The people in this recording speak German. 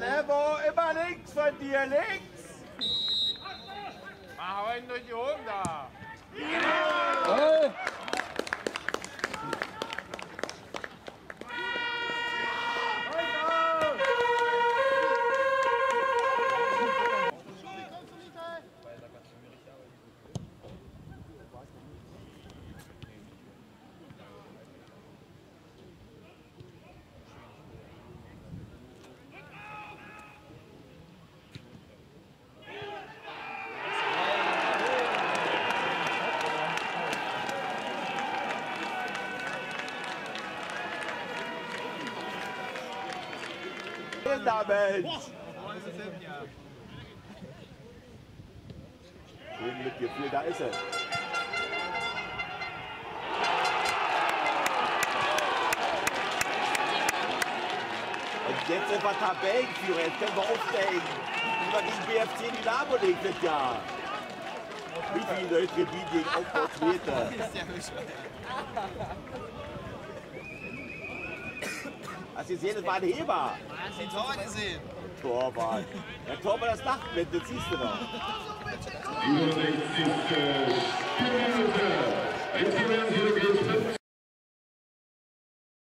Levo, immer links von dir, links! Mach heute durch die Hohen da! Da, Mensch! Schön mit Gefühl, da ist er. Und jetzt sind wir Tabellenführer, jetzt können wir aufsteigen. Wie wir gegen BFC Dynamo nächstes Jahr. Wie viele Leute gebieten gegen Aufbau Zweiter? Hast du gesehen, das war ein Heber. Hast du den Tor gesehen? Torwart. Der Torwart das Nachtwende, das siehst du noch. 67. Minute.